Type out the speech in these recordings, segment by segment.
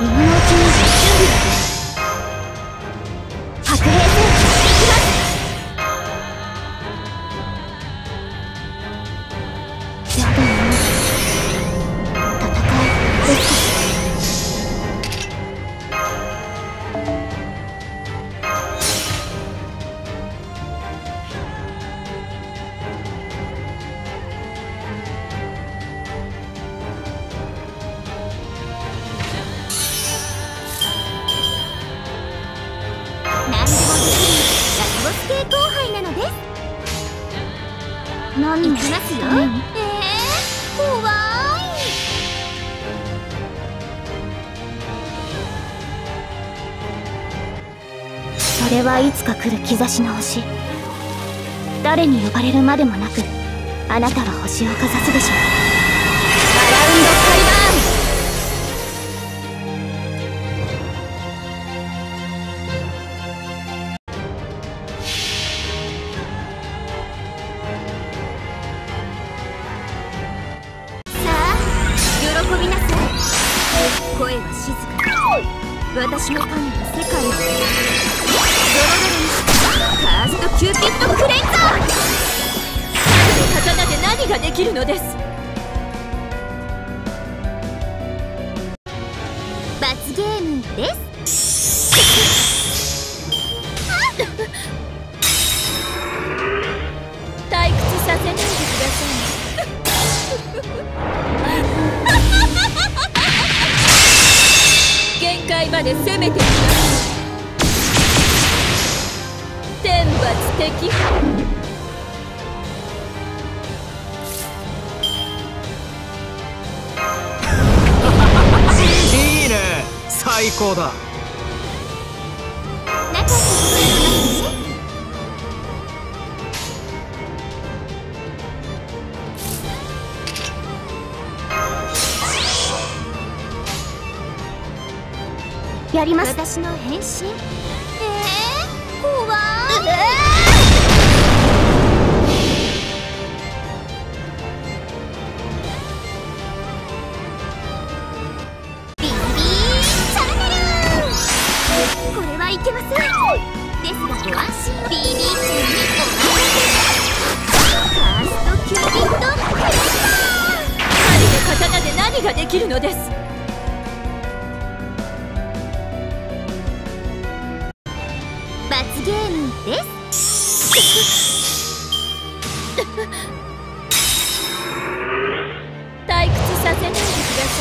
今のうちに準備系後輩なのです。何いきますよ、うんえー、怖い。それはいつか来る兆しの星。誰に呼ばれるまでもなくあなたは星をかざすでしょう。アラウンド私の神は世界を。ドロドロにしたカーストキューピッドクレンザーの刀で何ができるのです。罰ゲームです。いまで攻めてきます天罰敵いいね。最高だ。やります。私の変身？えー、怖、ーいけませんですがご安心を BB 中にお任せファーストキューピッドクレンザ針の刀で何ができるのです？退屈させないでくださ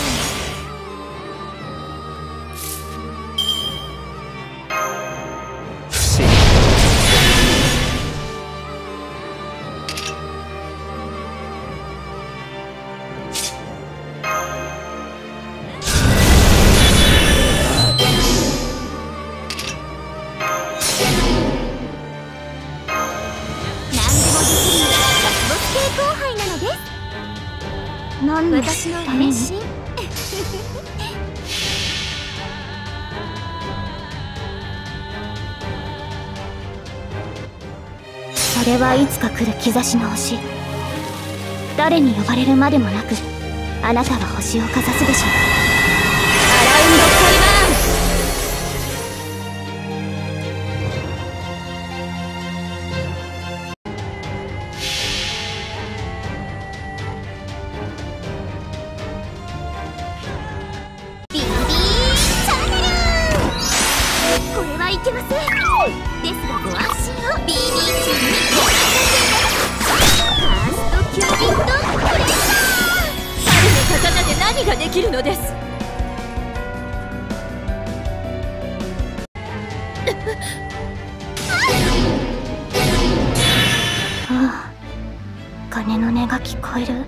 不で私の変身それはいつか来る兆しの星。誰に呼ばれるまでもなくあなたは星をかざすでしょう。アラウンドができるのです。ああ鐘の音が聞こえる。